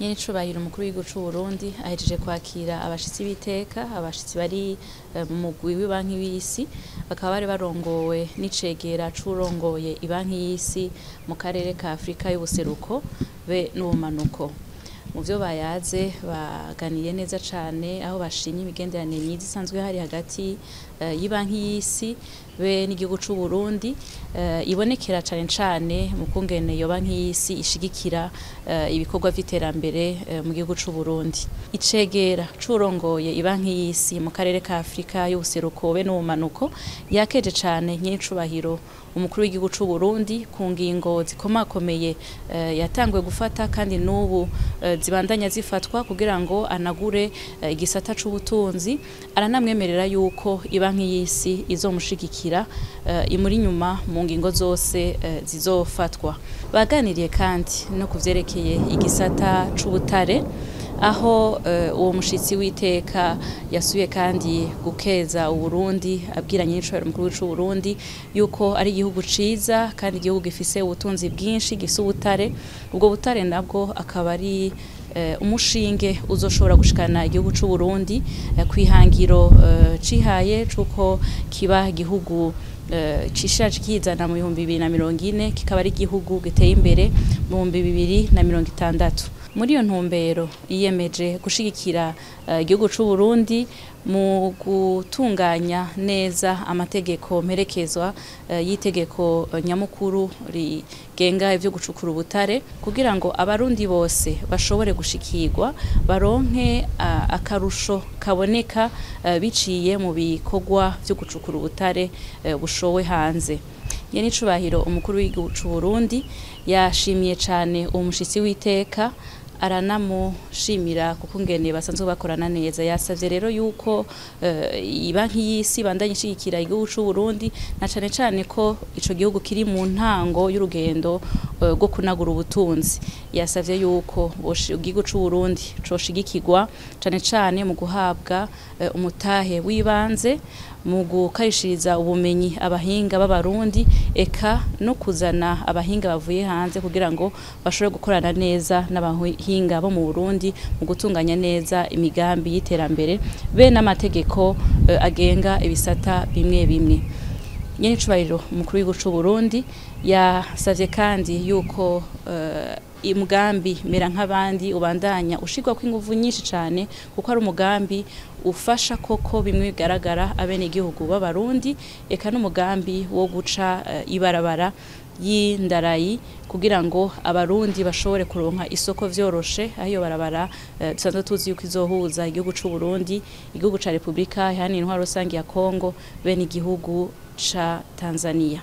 nyenicubahiro umukuru w'igihugu cy'u Burundi ahejeje kwakira abashyitsi b'iteka abashyitsi bari eh, mu mugwi w'ibanki y'isi bakaba bari barongowe n'icegera c'urongoye ibanki y'isi mu karere ka Afurika y'ubuseruko be n'ubumanuko mu byo bayaze baganiye neza cyane aho bashimye imigenderanire myiza isanzwe hari hagati eh, y'ibanki y'isi be n'igihugu cy'u Burundi eh, ibonekera cyane cyane mu kungene iyo banki y'isi ishigikira eh, ibikorwa by'iterambere mu gihugu cy'u Burundi icegera curongoye ibanki y'isi mu karere ka Afurika y'ubuseruko be n'ubumanuko yakeje cyane nyiricubahiro umukuru w'igihugu cy'u Burundi ku ngingo zikomakomeye yatangwe gufata kandi n'ubu zibandanya zifatwa kugira ngo anagure eh, igisata cy'ubutunzi aranamwemerera yuko banki y'isi izomushigikira eh, imuri inyuma mu ngingo zose eh, zizofatwa baganiriye kandi no ku byerekeye igisata cy'ubutare aho eh, uwo mushyitsi w'iteka yasuye kandi gukeza uburundi abwira nyir'inshobora mukuru Burundi yuko ari igihugu cyiza kandi igihugu gifise ubutunzi bwinshi gisa ubutare ubwo butare nabwo akaba ari eh, umushinge uzoshobora gushikana igihugu cy'u Burundi eh, ku ihangiro cihaye cy'uko kiba igihugu cishaje kizana mu bihumbi bibiri na mirongo ine kikaba ari igihugu giteye imbere mu bihumbi bibiri na mirongo itandatu muri iyo ntumbero yiyemeje gushyigikira eh, igihugu cy'u Burundi mu gutunganya neza amategeko mperekezwa eh, y'itegeko nyamukuru rigenga ibyo gucukura ubutare kugira ngo abarundi bose bashobore gushikirwa baronke akarusho kaboneka eh, biciye mu bikorwa byo gucukura ubutare bushowe hanze yari nicubahiro umukuru w'igihugu cy'u Burundi yashimiye cyane umushyitsi mushyitsi w'iteka aranamushimira kuko ngene basanzwe bakorana neza yasavye rero yuko eh, banki y'isi bandanye ishigikira igihugu c'u Burundi na cane cane ko ico gihugu kiri mu ntango y'urugendo Eh, bwo kunagura ubutunzi yasabye yuko igihugu cy'u Burundi coshigikirwa cyane cyane mu guhabwa eh, umutahe w'ibanze mu gukarishiriza ubumenyi abahinga b'abarundi eka no kuzana abahinga bavuye hanze kugira ngo bashobore gukorana neza n'abahinga bo mu Burundi mu gutunganya neza imigambi y'iterambere be n'amategeko eh, agenga ibisata bimwe bimwe nyirinshwayiro umukuru w'igihugu burundi yasabye kandi yuko umugambi eh, mera nk'abandi ubandanya ushyirwa ingufu nyinshi cyane kuko ari umugambi ufasha koko bimwe bigaragara abenegihugu b'abarundi eka n'umugambi wo guca eh, ibarabara y'indarayi kugira ngo abarundi bashobore kuronka isoko vyoroshe ahiyo barabara uh, eh, tusanzwe tuzi yuko izohuza igihugu c'u Burundi igihugu ca Repubulika yani intwaro rusange ya Congo bene igihugu cha Tanzania.